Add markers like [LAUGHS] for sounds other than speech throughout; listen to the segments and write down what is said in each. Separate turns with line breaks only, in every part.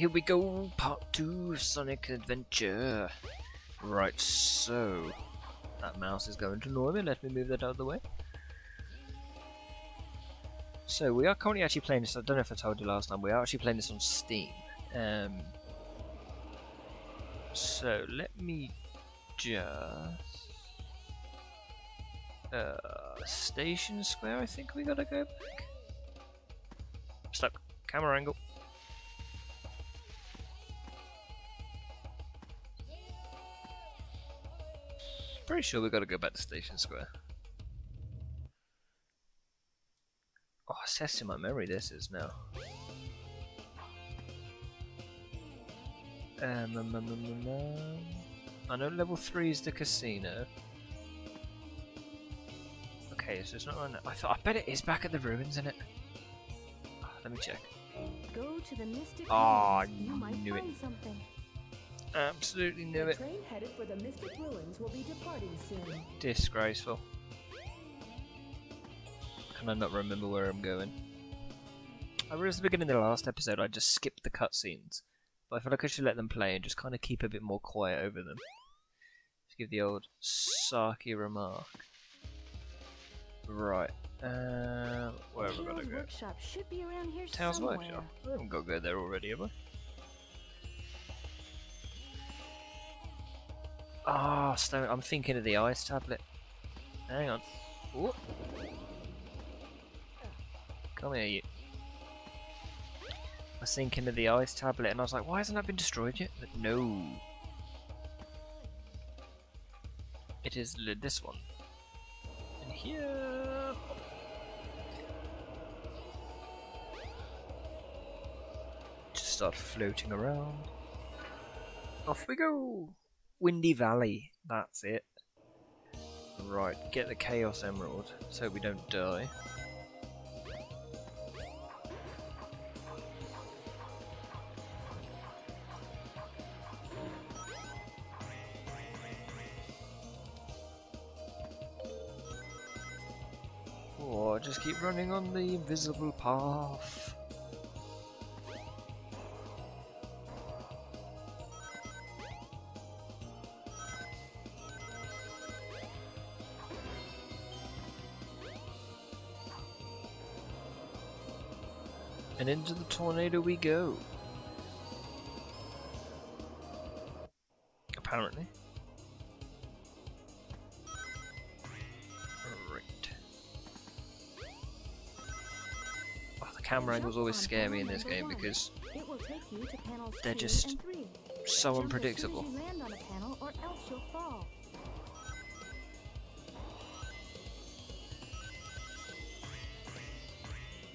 here we go, part two of Sonic Adventure. Right, so that mouse is going to annoy me. Let me move that out of the way. So we are currently actually playing this. I don't know if I told you last time. We are actually playing this on Steam. Um, so let me just uh, Station Square. I think we gotta go back. Stuck. Camera angle. Pretty sure we gotta go back to Station Square. Oh, it's testing my memory. This is now. Um, um, um, um, um, um, I know level three is the casino. Okay, so it's not on. I thought. I bet it is back at the ruins, isn't it? Oh, let me check.
Go to the Mystic
Oh, I knew it.
something.
Absolutely knew it.
train headed for the Mystic Ruins will be departing soon.
Disgraceful. Can I not remember where I'm going? I realized at the beginning of the last episode I just skipped the cutscenes. But I feel like I should let them play and just kind of keep a bit more quiet over them. Just give the old Saki remark. Right. Uh, where have I got to go?
Workshop should be around here
Tails
somewhere.
Workshop. I haven't got to go there already, have I? Ah, stone. I'm thinking of the ice tablet. Hang on. Ooh. Come here, you. I was thinking of the ice tablet, and I was like, why hasn't that been destroyed yet? But no. It is this one. And here. Just start floating around. Off we go! Windy Valley, that's it. Right, get the Chaos Emerald so we don't die. Oh, just keep running on the invisible path. Into the tornado we go. Apparently. Right. Oh, the camera angles always scare me in this game because
It will take you to panels
They're just so
Jump as soon as
unpredictable.
you land on a panel or else you'll fall.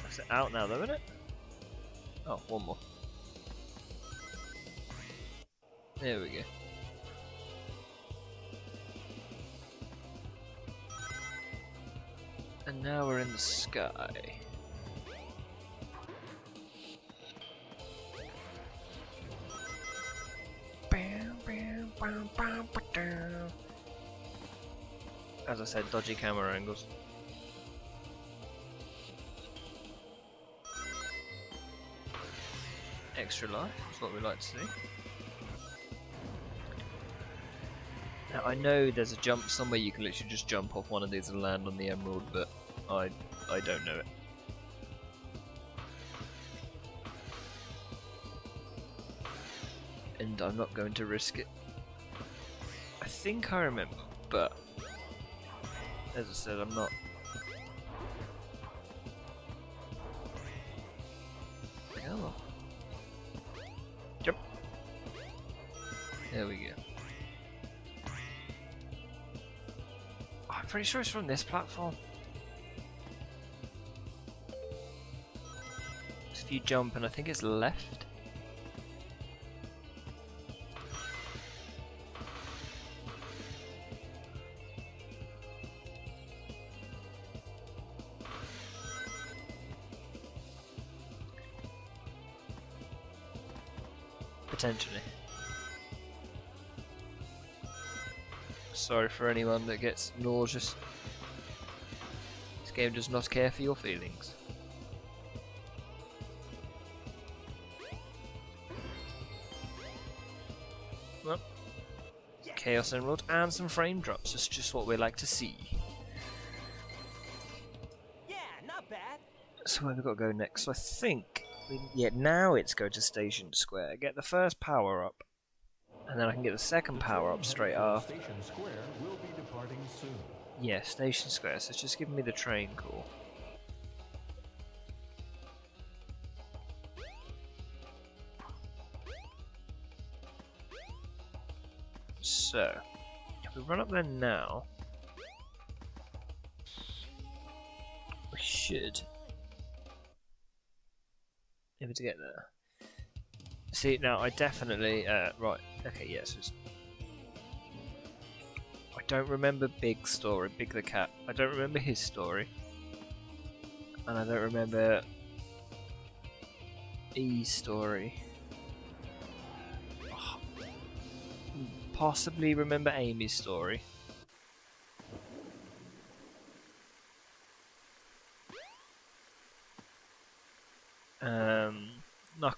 That's it out now though, isn't it? Oh, one more. There we go. And now we're in the sky. As I said, dodgy camera angles. Extra life is what we like to see. Now I know there's a jump somewhere you can literally just jump off one of these and land on the emerald, but I I don't know it. And I'm not going to risk it. I think I remember, but as I said, I'm not. There we go. Oh, I'm pretty sure it's from this platform. If you jump, and I think it's left. Potentially. Sorry for anyone that gets nauseous. This game does not care for your feelings. well, Chaos Emerald and some frame drops. It's just what we like to see.
Yeah, not bad.
So where we got to go next? So I think, we, yeah, now it's go to Station Square, get the first power up, and then I can get the second power up straight after. Yeah, Station Square. So it's just giving me the train call. So, if we run up there now, we should be able to get there. See, now I definitely, uh, right, okay, yes, I don't remember Big's story, Big the Cat. I don't remember his story. And I don't remember E's story. Oh, Possibly remember Amy's story. Um,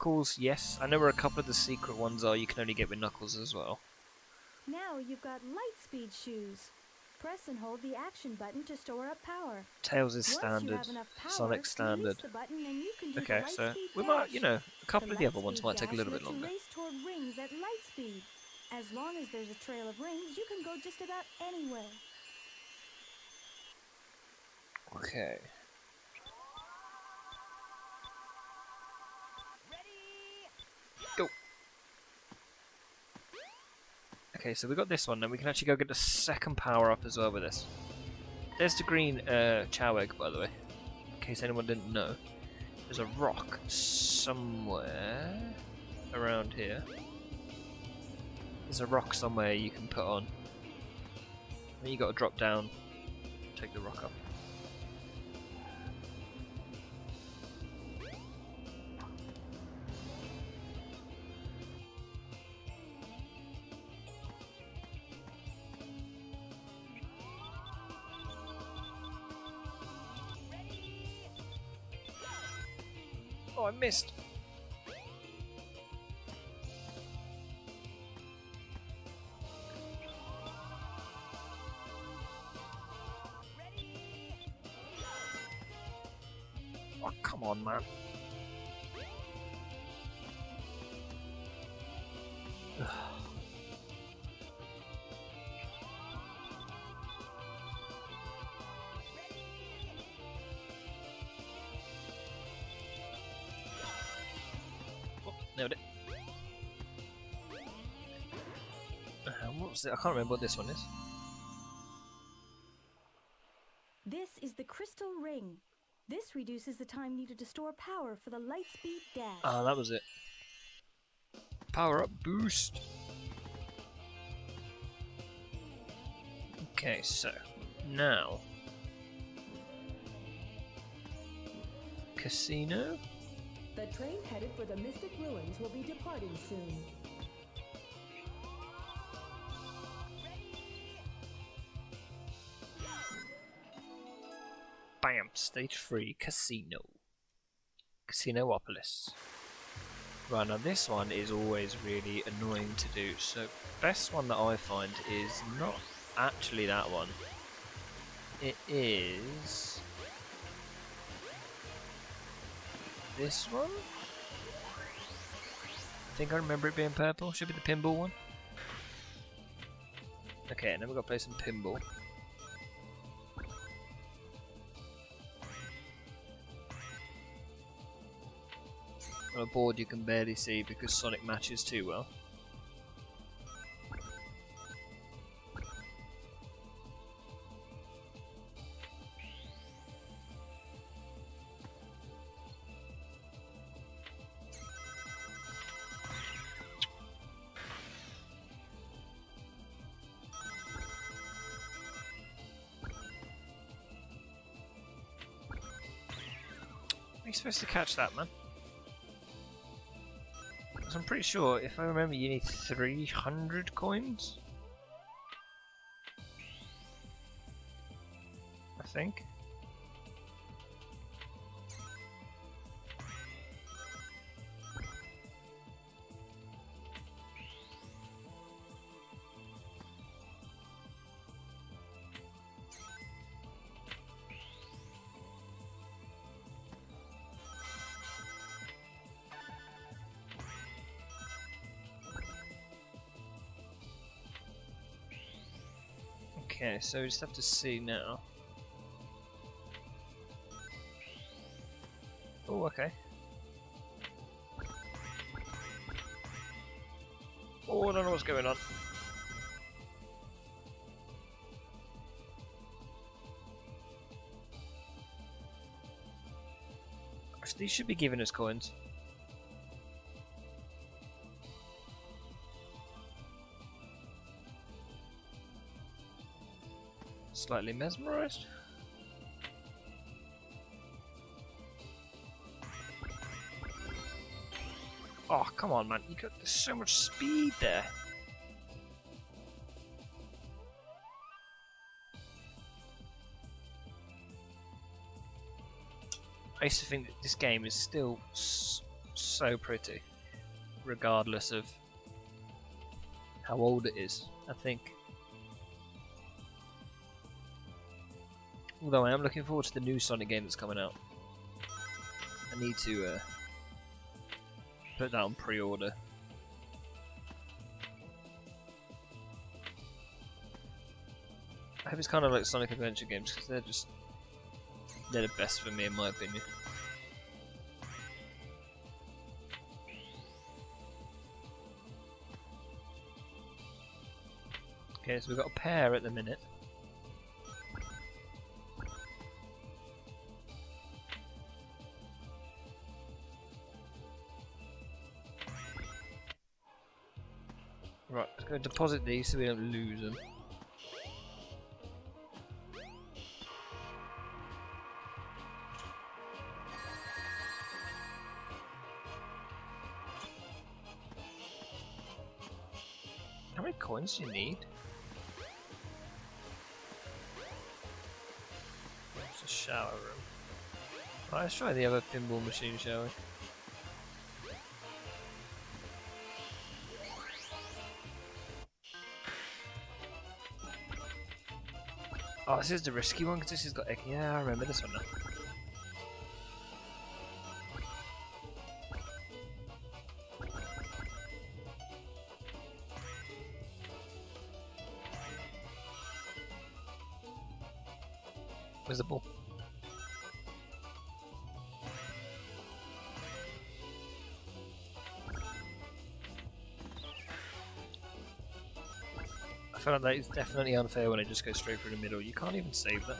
Knuckles, yes. I know where a couple of the secret ones are you can only get with Knuckles as well.
Now you've got light speed shoes. Press and hold the action button to store up power.
Tails is standard.
power,
Sonic standard.
button and you can do the
Okay, so we might, you know, a couple of the other ones might take a little bit longer.
race toward rings at light speed. As long as there's a trail of rings, you can go just about anywhere.
Okay. Okay, so we got this one, and we can actually go get the second power up as well with this. There's the green uh, Chao egg, by the way, in case anyone didn't know. There's a rock somewhere around here. There's a rock somewhere you can put on. You got to drop down, take the rock up. Oh, I missed. Nailed it. Uh, what was it? I can't remember what this one is.
This is the crystal ring. This reduces the time needed to store power for the lightspeed dash.
Ah, that was it. Power up boost. Okay, so now casino.
The train headed for the Mystic Ruins will be departing soon.
Bam! Stage three, casino. Casinopolis. Right now, this one is always really annoying to do. So, best one that I find is not actually that one. It is this one. I think I remember it being purple. Should be the pinball one. Okay, then we've got to play some pinball. On a board you can barely see because Sonic matches too well. You supposed to catch that, man? 'Cause I'm pretty sure, if I remember, you need 300 coins? I think. Okay, so we just have to see now. Oh, okay. Oh, I don't know what's going on. These should be giving us coins. Slightly mesmerized. Oh, come on, man. You got there's so much speed there. I used to think that this game is still so pretty, regardless of how old it is. I think. Although I am looking forward to the new Sonic game that's coming out. I need to uh, put that on pre-order. I hope it's kind of like Sonic Adventure games because they're just they're the best for me in my opinion. Okay, so we've got a pair at the minute. Right, let's deposit these so we don't lose them. How many coins do you need? It's a shower room. Right, let's try the other pinball machine, shall we? Oh, this is the risky one because this has got. egg. Yeah, I remember this one now. Where's the ball? Like that is definitely unfair when it just goes straight through the middle. You can't even save that.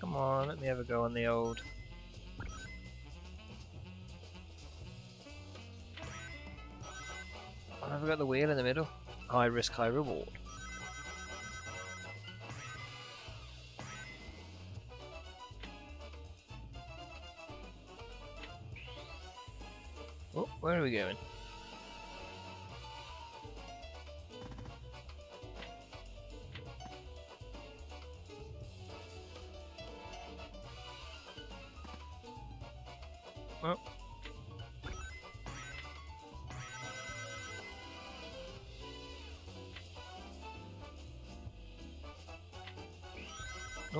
Come on, let me have a go on the old. We got the wheel in the middle? High risk, high reward. Oh, where are we going?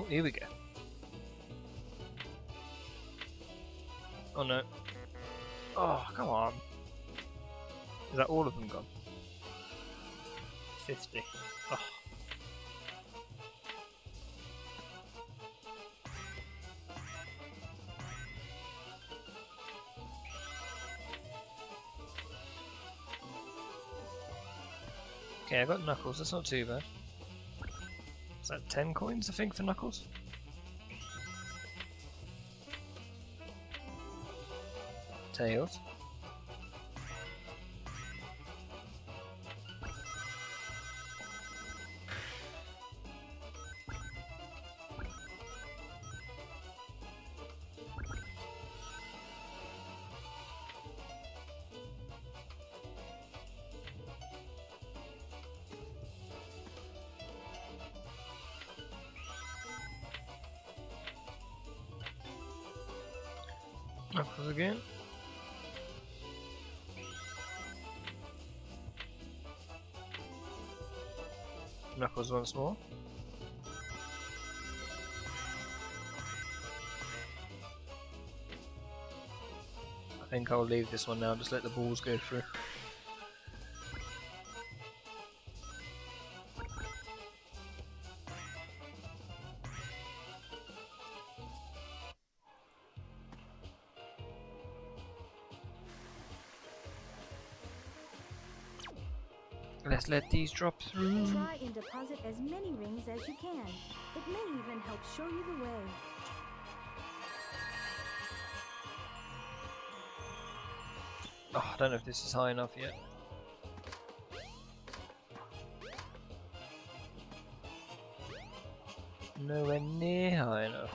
Here we go. Oh no. Oh, come on. Is that all of them gone? 50. Oh. Okay, I got Knuckles, that's not too bad. Is that 10 coins, I think, for Knuckles? Tails. Knuckles again. Knuckles once more. I think I'll leave this one now, just let the balls go through. Let's let these drop through.
Try and deposit as many rings as you can. It may even help show you the way.
Oh, I don't know if this is high enough yet. Nowhere near high enough.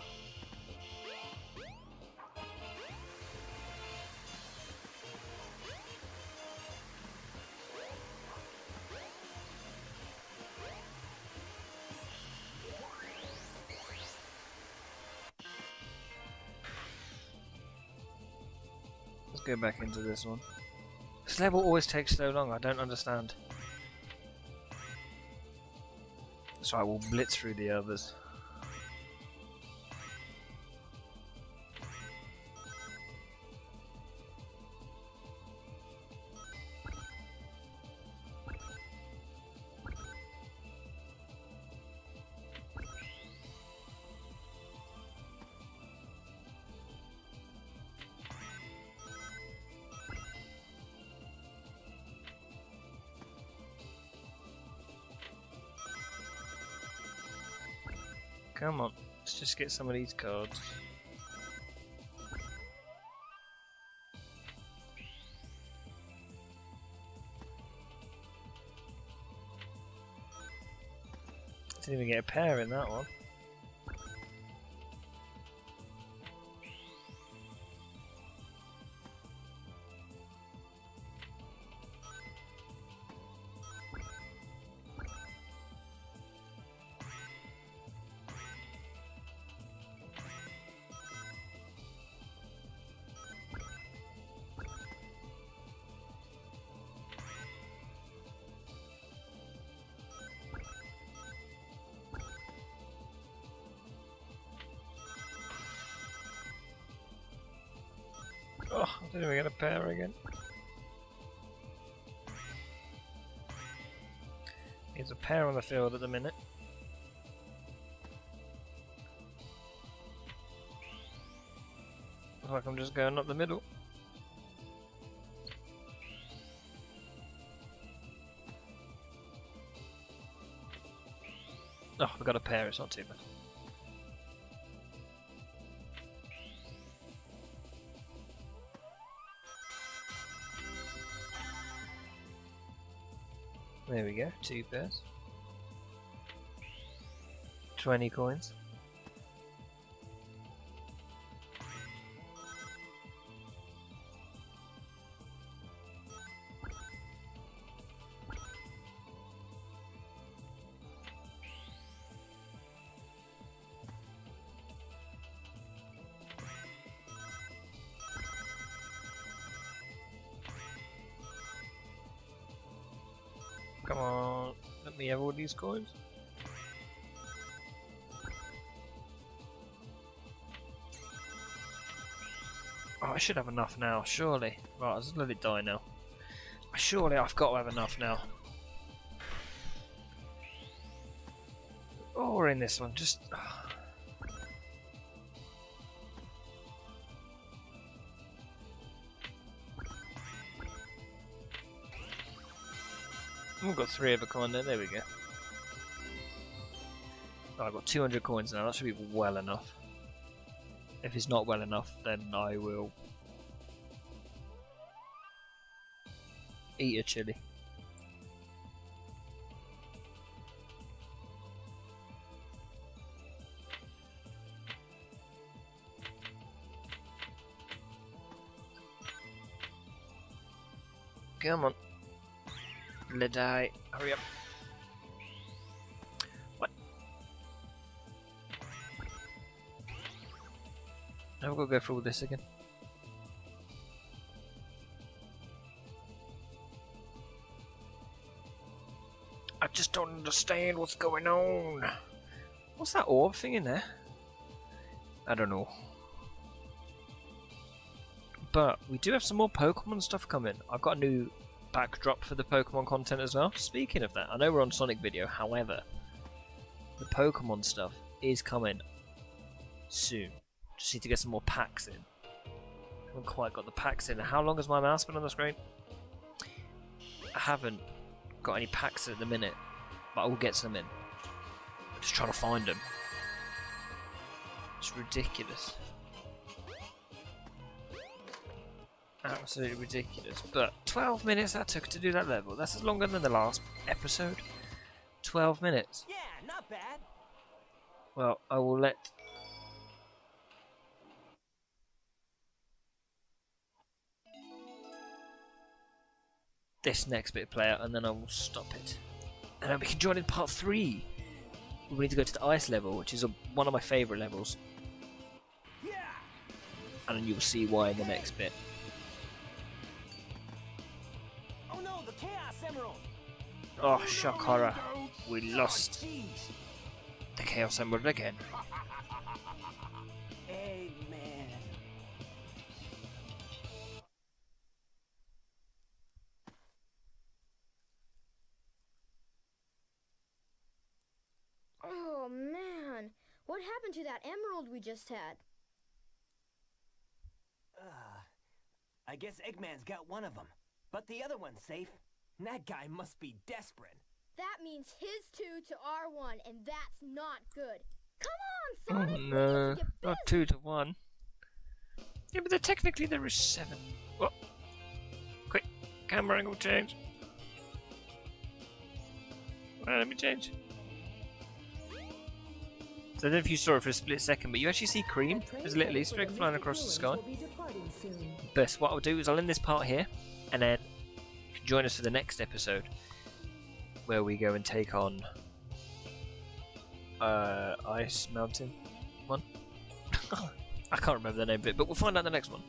Let's go back into this one. This level always takes so long, I don't understand. So I will blitz through the others. Come on, let's just get some of these cards. Didn't even get a pair in that one. Didn't even get a pair again. Needs a pair on the field at the minute. Looks like I'm just going up the middle. Oh, I got a pair, it's not too bad. There we go, two pairs. 20 coins. These coins. Oh, I should have enough now, surely. Right, I'll just let it die now. Surely I've got to have enough now. Oh, we're in this one, just... Ah. We've got three of a coin there, there we go. I've got 200 coins now, that should be well enough. If it's not well enough, then I will eat a chili. Come on. Let die. Hurry up. Got to go through this again. I just don't understand what's going on. What's that orb thing in there? I don't know. But we do have some more Pokemon stuff coming. I've got a new backdrop for the Pokemon content as well. Speaking of that, I know we're on Sonic video, however, the Pokemon stuff is coming soon. Just need to get some more packs in. I haven't quite got the packs in. How long has my mouse been on the screen? I haven't got any packs at the minute, but I will get some in. I'm just trying to find them. It's ridiculous. Absolutely ridiculous. But 12 minutes that took to do that level. That's longer than the last episode. 12 minutes.
Yeah, not bad.
Well, I will let. This next bit play out, and then I will stop it. And then we can join in part three. We need to go to the ice level, which is a, one of my favourite levels, and then you'll see why in the next bit.
Oh no, the Chaos Emerald.
Oh, shock horror. We lost the Chaos Emerald again.
Man, what happened to that emerald we just had?
Uh, I guess Eggman's got one of them, but the other one's safe. That guy must be desperate.
That means his two to our one, and that's not good. Come
Oh
on, Sonic! we
no,
have to get
not two to one. Yeah, but there, technically there is seven. What? Quick, camera angle change. Well, let me change. So I don't know if you saw it for a split second, but you actually see Cream. There's a little Easter egg flying across the sky. But what I'll do is I'll end this part here, and then you can join us for the next episode, where we go and take on uh, Ice Mountain one. [LAUGHS] I can't remember the name of it, but we'll find out the next one,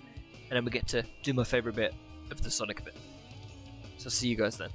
and then we get to do my favourite bit of the Sonic bit. So see you guys then.